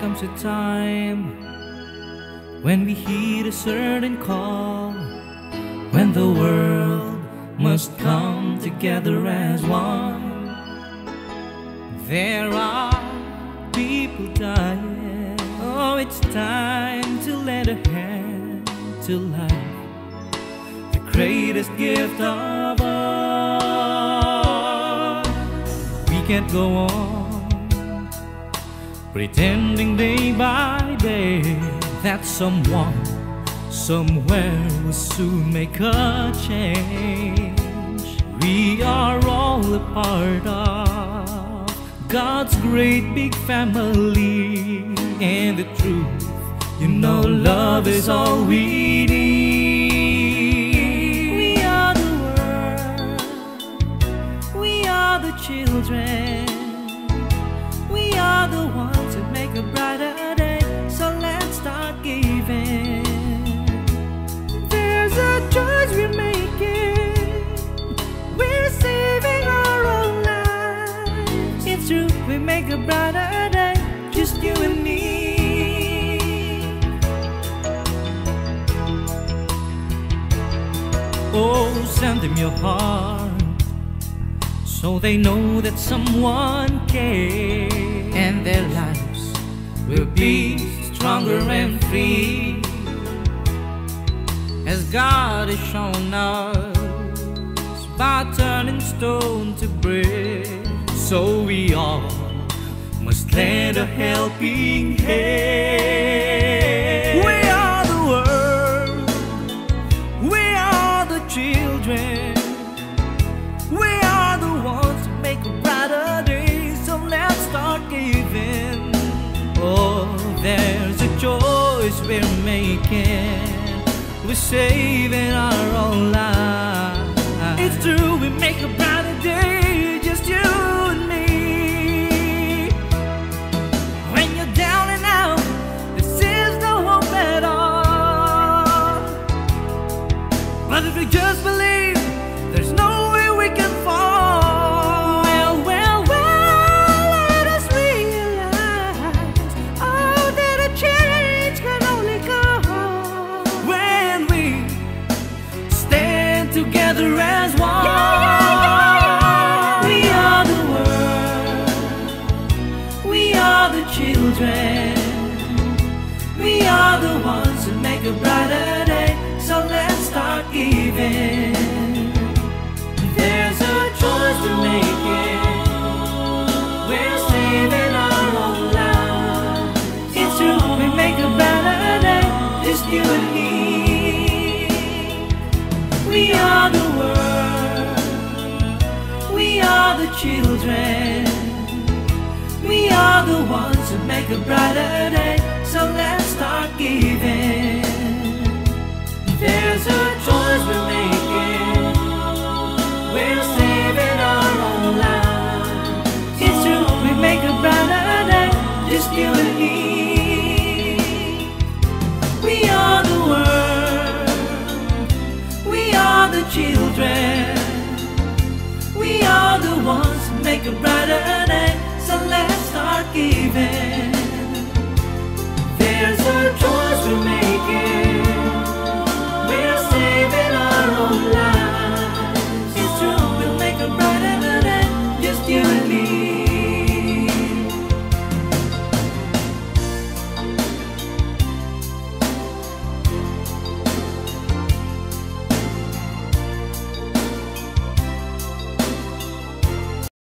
comes a time when we hear a certain call, when the world must come together as one. There are people dying. Oh, it's time to lend a hand to life, the greatest gift of all. We can't go on pretending day by day that someone somewhere will soon make a change. We are all a part of God's great big family, and the truth, you know, love is all we need. Send them your heart so they know that someone cares and their lives will be stronger and free as God has shown us by turning stone to bread. So we all must lend a helping hand. We are the world, we are the children. We are the ones who make a brighter day, so let's start giving. Oh, there's a choice we're making. We're saving our own lives. It's true, we make a children. We are the ones who make a brighter day. So let's start giving. There's a choice we're making. We're saving our own lives. It's true, we make a brighter day. Just you and me. We are the world. We are the children. We are the ones make a brighter day. So let's start giving. There's a choice we're making. We're saving our own lives. It's true, we make a brighter day. Just you and me. We are the world. We are the children. We are the ones who make a brighter day. So let's giving.